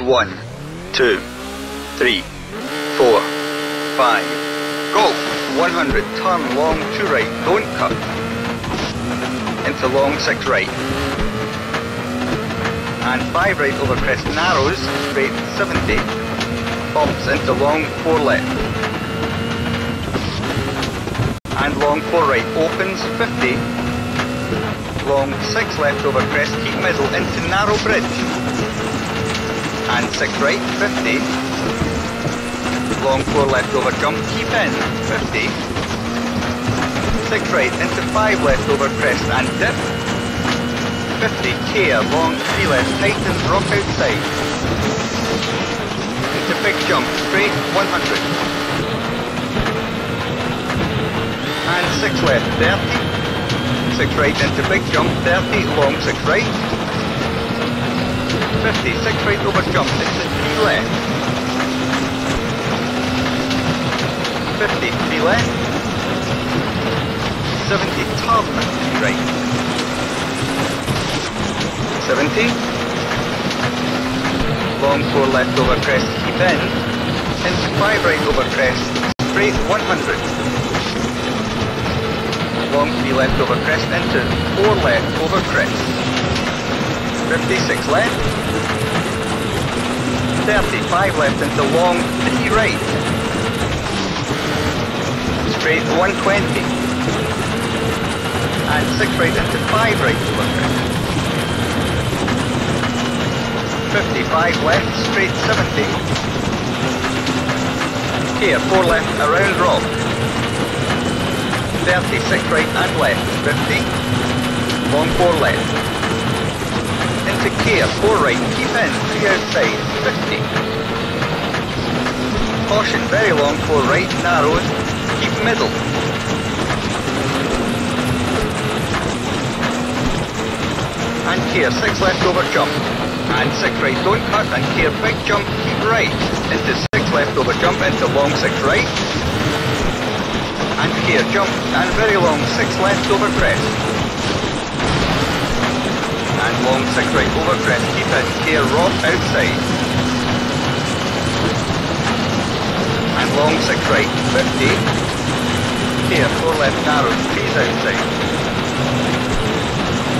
One, two, three, four, five. Go! 100, turn long to right, don't cut. Into long six right. And five right over crest narrows, straight 70. Bumps into long four left. And long four right opens 50. Long six left over crest, keep middle into narrow bridge. And six right, 50. Long four left over jump, keep in, 50. Six right into five left over crest and dip. 50 care, long three left, tightens, rock outside. Into big jump, straight 100. And six left, 30. Six right into big jump, 30, long six right. 50, six right over jump, into three left. 50, three left. 70, turn, three right. 70. Long four left over crest, keep in. Into five right over crest, straight 100. Long three left over crest, into four left over crest. 56 left. 35 left into long three right. Straight 120. And six right into five right over crest. 55 left, straight 70. Here, 4 left, around rock. 36 right and left, 50. Long 4 left. Into care, 4 right, keep in, 3 outside, 50. Caution, very long 4 right, narrows, keep middle. And care, 6 left over jump and six right, don't cut and care, big jump, keep right, into six left over jump, into long six right, and care, jump, and very long six left over crest, long six right over crest, keep it, care, rock outside, and long six right, 50, care, four left narrow, trees outside,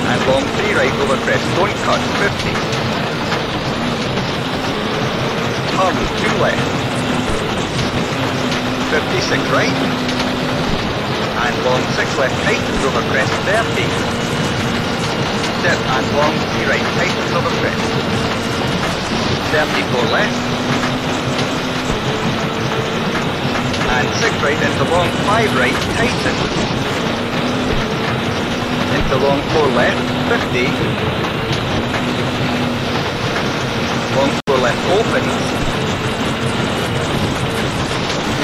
and long three right over crest, don't cut, 50, turn, two left. 56 right. And long 6 left, tightens over crest, 30. Dip and long 3 right, tightens over crest. 34 left. And 6 right into long 5 right, tightens. Into long 4 left, 50. Long 4 left opens.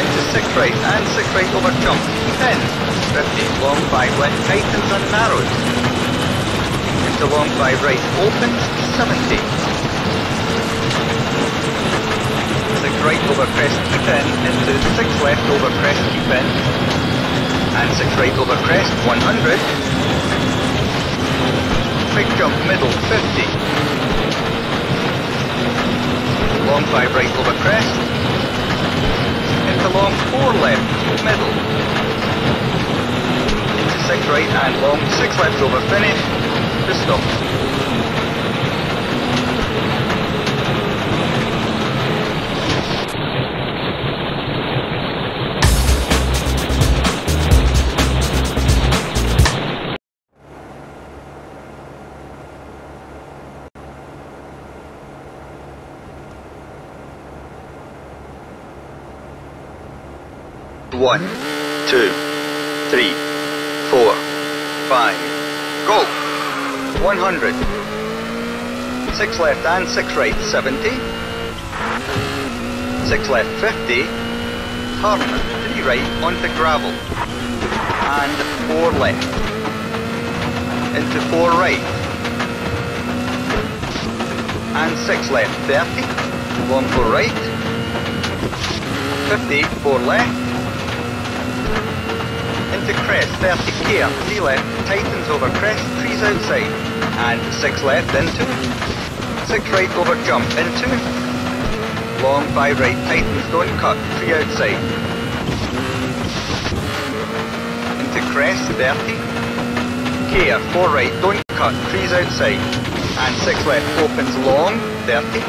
Into six right and six right over jump. 10. 50. Long five left tightens and narrows. Into long five right opens. 70. Six right over crest keep in. Into six left over crest keep in. And six right over crest 100. Big jump middle 50. Long five right over crest Into long, four left, middle. Into six right and long, six left over finish, One, two, three, four, five. Go! 100. Six left and six right, 70. Six left, 50. Turn, three right onto gravel. And four left. Into four right. And six left, 30. One four right. 50, four left into crest, 30 care, 3 left, tightens over crest, trees outside, and 6 left into, 6 right over jump into, long 5 right, tightens, don't cut, 3 outside. Into crest, 30. Care, 4 right, don't cut, 3's outside. And 6 left, opens long, 30.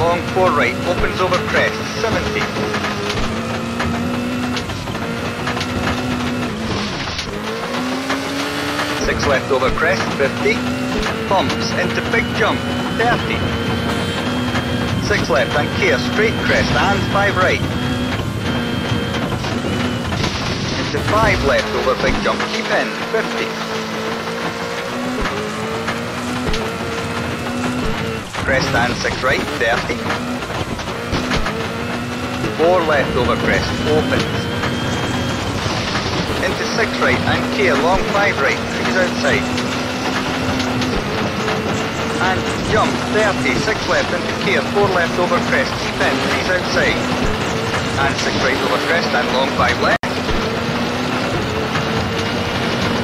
Long 4 right, opens over crest, 70. Six left over crest, 50. Pumps into big jump, 30. Six left and care, straight crest and five right. Into five left over big jump, keep in, 50. Crest and six right, 30. Four left over crest, opens 6 right and care long 5 right, 3's outside. And jump 30, 6 left into care, 4 left over crest, keep in, 3's outside. And 6 right over crest and long 5 left.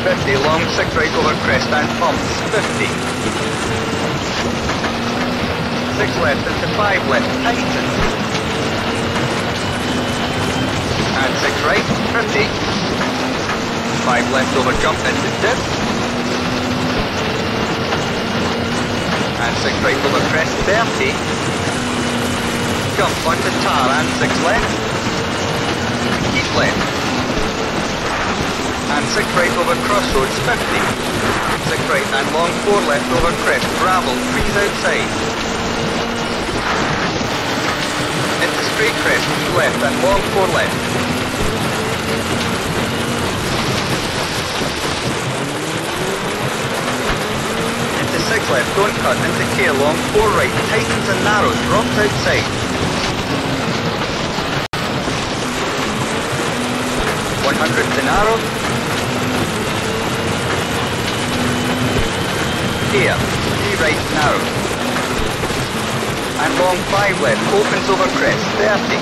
50, long 6 right over crest and pumps, 50. 6 left into 5 left, tighten. And 6 right, 50. 5 left over jump into dip. And 6 right over crest 30. Jump onto tar and 6 left. Keep left. And 6 right over crossroads 50. 6 right and long 4 left over crest. Gravel, 3's outside. Into straight crest, 2 left and long 4 left. six left, don't cut, into K long, four right, tightens and narrows, drops outside. One hundred to narrow. Here, three right, narrow. And long five left, opens over crest, 30.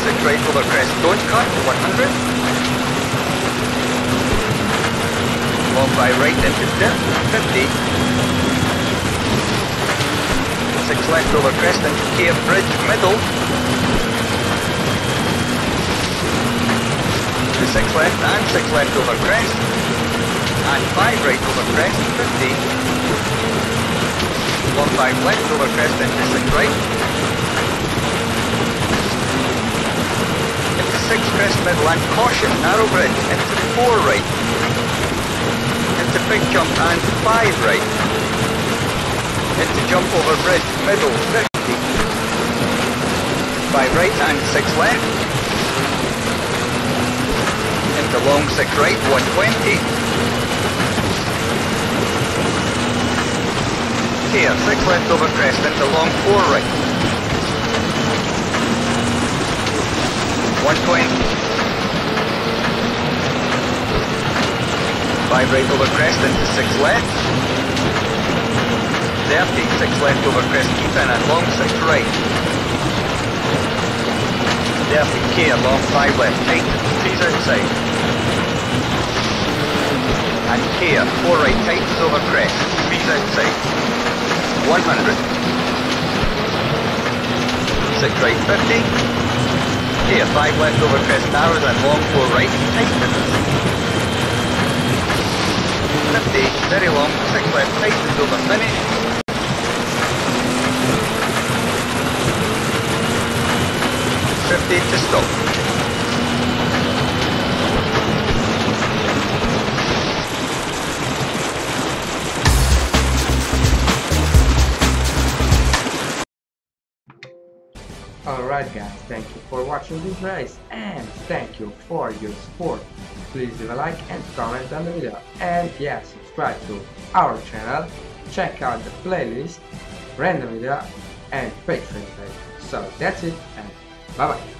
Six right over crest, don't cut, 100. Long by right into dip, 50. Six left over crest into Cave Bridge, middle. Six left and six left over crest. And five right over crest, 50. One five left over crest into six right. Into six crest middle and caution, narrow bridge, into four right into big jump and 5 right. Into jump over bridge, middle, 50. 5 right and 6 left. Into long 6 right, 120. Here, 6 left over crest into long 4 right. 120. Five right over crest into six left. 30, six left over crest, keep in and long six right. 30 K long five left, tight, three's outside. And K four right, tightens over crest, three's outside. 100. Six right, 50. K five left over crest, narrows and long four right, tightens. 50, very long, 6 left, tightens over finish. Fifty to stop. Alright guys, thank you for watching this race and thank you for your support please leave a like and comment on the video and yeah subscribe to our channel check out the playlist random video and patreon page. So that's it and bye bye